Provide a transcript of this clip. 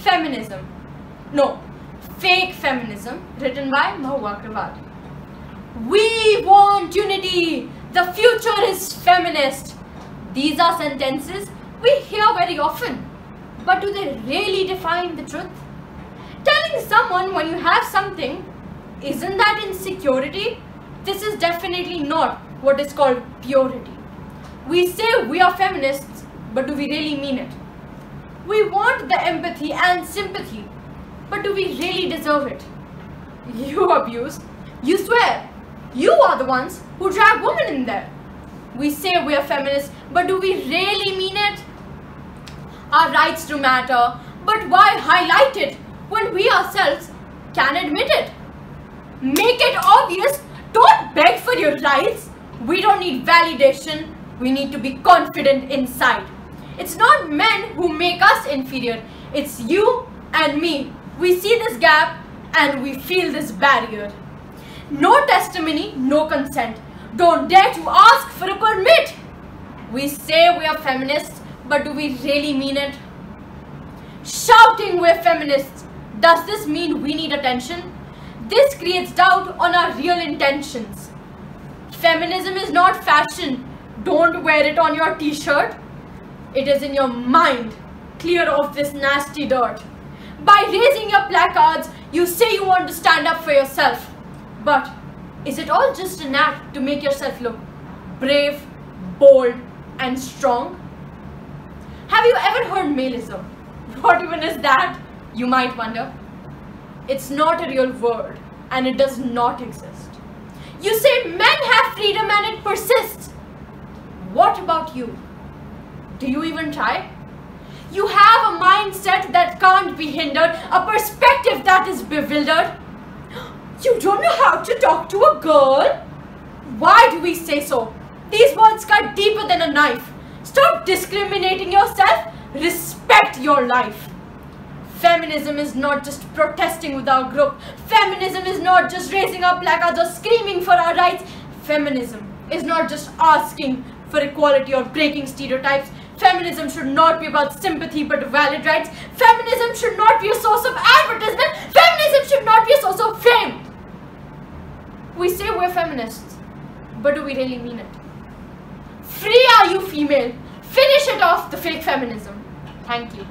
feminism. No, fake feminism written by Mahuaa Agrawal. We want unity. The future is feminist. These are sentences we hear very often. But do they really define the truth? Telling someone when you have something, isn't that insecurity? This is definitely not what is called purity. We say we are feminists, but do we really mean it? We want the empathy and sympathy, but do we really deserve it? You abuse, you swear, you are the ones who drag women in there. We say we are feminists, but do we really mean it? Our rights do matter, but why highlight it when we ourselves can admit it? Make it obvious, don't beg for your rights. We don't need validation, we need to be confident inside. It's not men who make us inferior, it's you and me. We see this gap and we feel this barrier. No testimony, no consent. Don't dare to ask for a permit. We say we are feminists, but do we really mean it? Shouting we're feminists, does this mean we need attention? This creates doubt on our real intentions. Feminism is not fashion. Don't wear it on your t-shirt. It is in your mind. Clear of this nasty dirt. By raising your placards, you say you want to stand up for yourself. But is it all just an act to make yourself look brave, bold, and strong? Have you ever heard maleism? What even is that? You might wonder. It's not a real word and it does not exist. You say men have freedom and it persists. What about you? Do you even try? You have a mindset that can't be hindered, a perspective that is bewildered. You don't know how to talk to a girl? Why do we say so? These words cut deeper than a knife. Stop discriminating yourself. Respect your life. Feminism is not just protesting with our group. Feminism is not just raising our placards or screaming for our rights. Feminism is not just asking for equality or breaking stereotypes. Feminism should not be about sympathy but valid rights. Feminism should not be a source of advertisement. Feminism should not be a source of fame. We say we're feminists, but do we really mean it? Free are you female. Finish it off the fake feminism. Thank you.